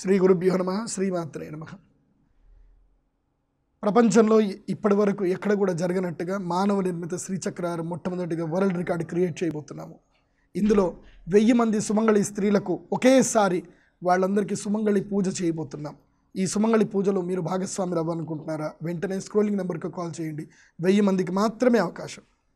శ్రీ గురుభ్యో నమ శ్రీమాత్రే నమ. ప్రపంచంలో ఇప్పటి వరకు ఎక్కడ కూడా జరగనట్టుగా మానవ నిర్మిత శ్రీచక్రారం మొట్టమొదటిగా వరల్డ్ రికార్డ్ క్రియేట్ చేయబోతున్నాము. ఇందులో వెయ్యి మంది సుమంగళి స్త్రీలకు ఒకేసారి వాళ్ళందరికీ సుమంగళి పూజ చేయబోతున్నాం. ఈ సుమంగళి పూజలో మీరు భాగస్వామి అవ్వాలనుకుంటున్నారా? వెంటనే స్క్రోలింగ్ నెంబర్కి కాల్ చేయండి. వెయ్యి మందికి మాత్రమే అవకాశం.